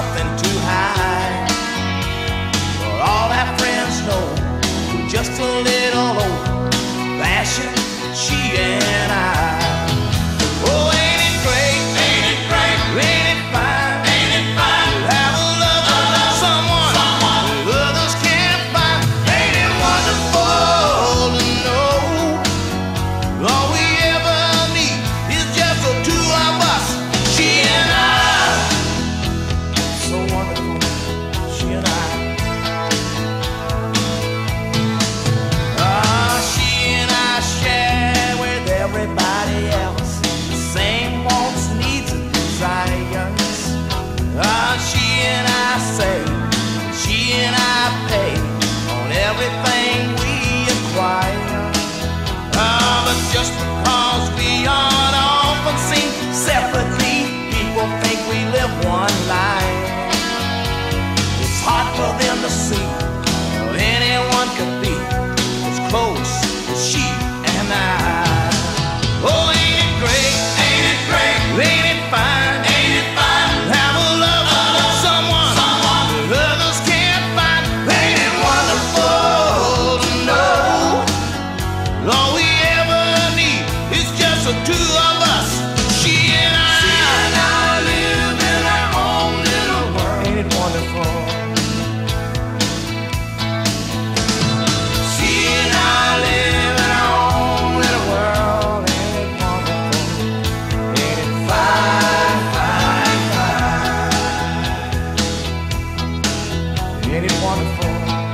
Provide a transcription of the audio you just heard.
something to hide. But all our friends know we're just a little old fashioned, she and I. The same wants, needs, and desires. Ah, she and I she and I pay on everything we acquire. Ah, but just ain't it wonderful?